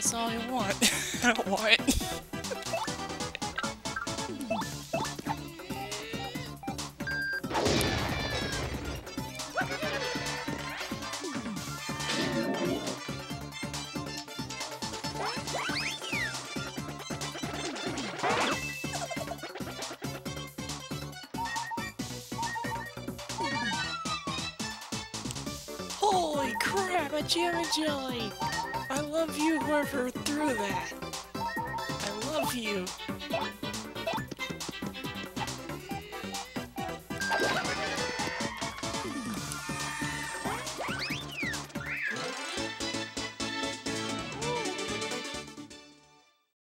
That's all you want. I don't want it. Holy crap, a Jammin' Jelly! I love you, whoever threw that. I love you.